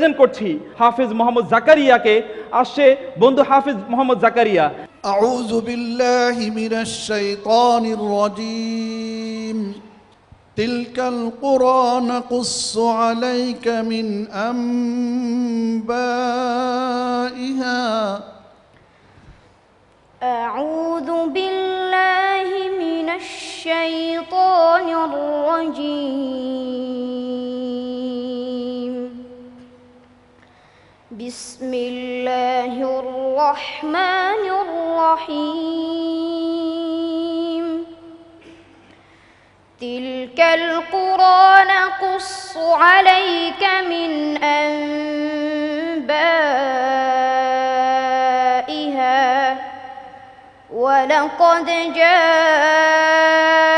প্রেজেন্ট করছি হাফিজ মোহাম্মদ জাকারিয়াকে আসছে বন্ধু হাফিজ মোহাম্মদ জাকারিয়া أعوذ بالله من الشيطان الرجيم تلك القرى نقص عليك من أنبائها أعوذ بالله من الشيطان الرجيم بسم الله الرحمن الرحيم. تلك القرى نقص عليك من أنبائها. ولقد جاءتهم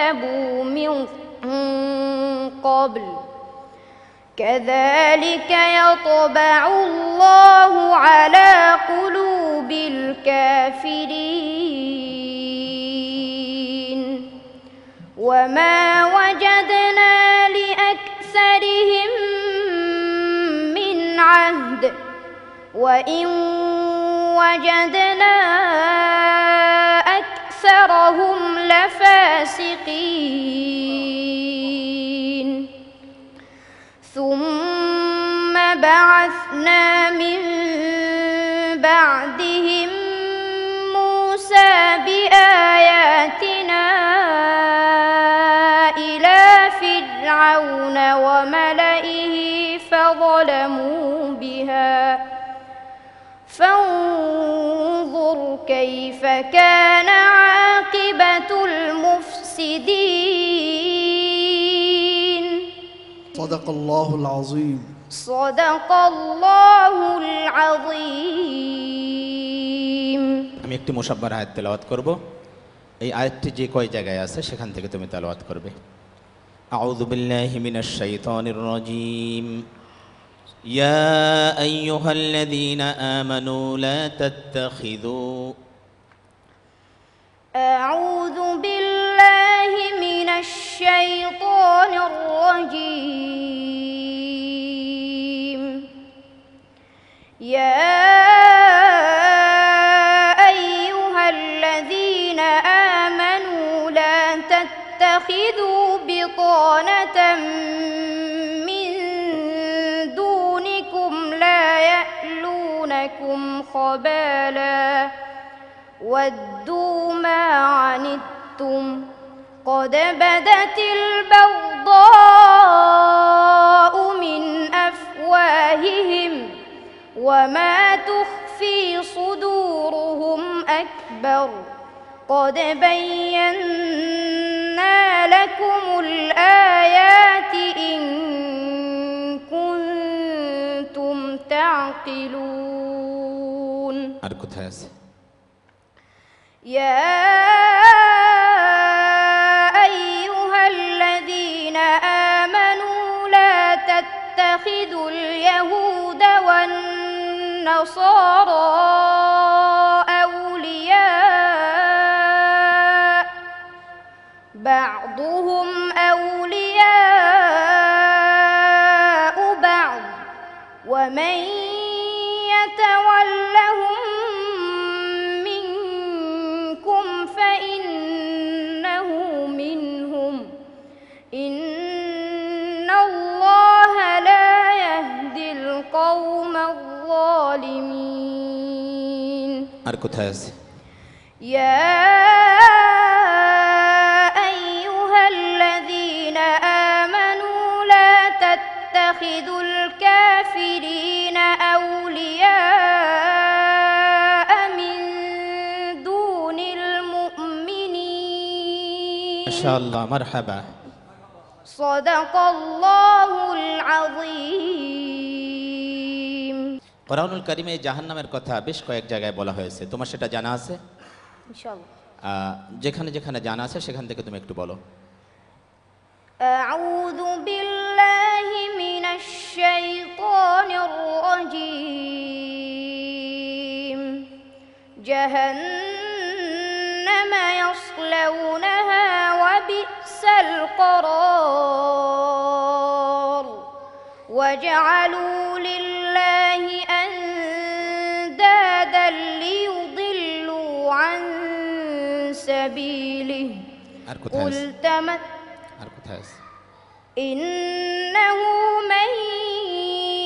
كذبوا من قبل. كذلك يطبع الله على قلوب الكافرين. وما وجدنا لأكثرهم من عهد. وإن وجدنا لفاسقين ثم بعثنا من بعدهم موسى بآياتنا إلى فرعون وملئه فظلموا بها. فانظر كيف كان صدق الله العظيم صدق الله العظيم আমি একটি মুসাব্বার আয়াত তেলাওয়াত করব এই আয়াতটি যে কয় জায়গায় আছে সেখান থেকে তুমি তেলাওয়াত করবে أعوذ بالله من الشيطان الرجيم يا أيها الذين آمنوا لا تتخذوا أعوذ بالله من الشيطان الرجيم. يا أيها الذين آمنوا لا تتخذوا بطانة من دونكم لا يألونكم خبالا. ودوا ما عنتم. قد بدت البغضاء من أفواههم وما تخفي صدورهم أكبر قد بينا لكم الآيات إن كنتم تعقلون. يا تتخذوا اليهود والنصارى أولياء. بعضهم أولياء بعض. ومن আর কোথায় আছে يا أيها الذين آمنوا لا تتخذوا الكافرين أولياء من دون المؤمنين মাশাআল্লাহ মারহাবা صدق الله العظيم কোরআনুল কারিমে জাহান্নামের কথা বেশ কয়েক জায়গায় বলা হয়েছে তোমার সেটা জানা আছে إن شاء الله আহ, যেখানে যেখানে জানা আছে সেখান থেকে তুমি একটু বলো أعوذ بالله من الشيطان الرجيم جهنم يصلونها وبئس القرار وجعلوا لله سبيله. قل تمت إنه من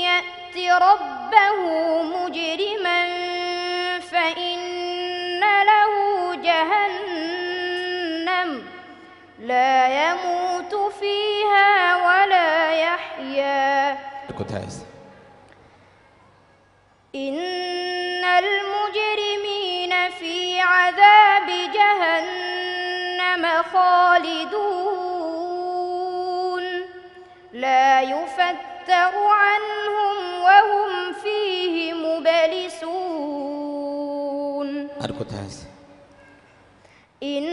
يأت ربه مجرما فإن له جهنم. لا يموت فيها ولا يحيا. إن المجرم خالدون. لا يفتر عنهم وهم فيه مبلسون. إن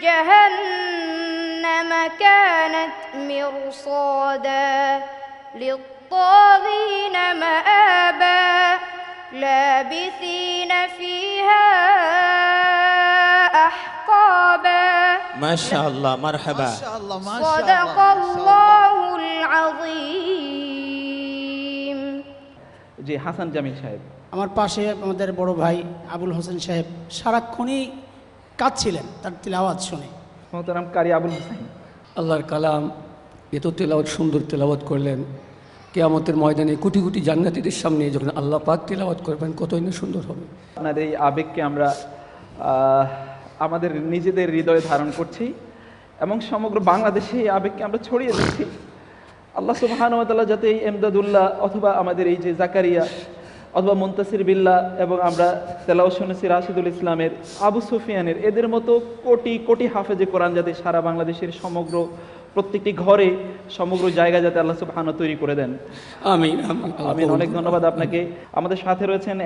جهنم كانت مرصادا للطاغين مآبا لابثين فيها হবে। মাশাআল্লাহ মারহাবা। মাশাআল্লাহ সাদাকাল্লাহুল আযীম। জি হাসান জামিল সাহেব। আমার পাশে আমাদের বড় ভাই আবুল হোসেন সাহেব সারাক্ষণই কাঁদছিলেন তার তিলাওয়াত শুনে। মোহতারাম কারি আবুল হোসেন। আল্লাহর কালাম এত তেলাওয়াত সুন্দর তেলাওয়াত করলেন। কেয়ামতের ময়দানে কোটি কোটি জান্নাতিদের সামনে যখন আল্লাহ পাক তেলাওয়াত করবেন কতই না সুন্দর হবে। আপনাদের এই আবেগকে আমরা আমাদের নিজেদের হৃদয়ে ধারণ করছি এবং সমগ্র বাংলাদেশে এই আবেগকে আমরা ছড়িয়ে দিচ্ছি। আল্লাহ সুবাহানুতাল্লাহ যাতে এই এমদাদুল্লাহ অথবা আমাদের এই যে জাকারিয়া অথবা মুন্তাসির বিল্লাহ এবং আমরা তেলাও শুনেছি রাশিদুল ইসলামের আবু সুফিয়ানের এদের মতো কোটি কোটি হাফেজে কোরআন যাতে সারা বাংলাদেশের সমগ্র প্রত্যেকটি ঘরে সমগ্র জায়গা যাতে আল্লাহ সুবহানাহু তৈরি করে দেন। আমি অনেক ধন্যবাদ আপনাকে। আমাদের সাথে রয়েছেন